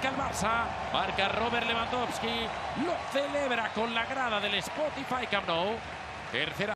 marca el Barça, marca Robert Lewandowski, lo celebra con la grada del Spotify Camp Nou. Tercera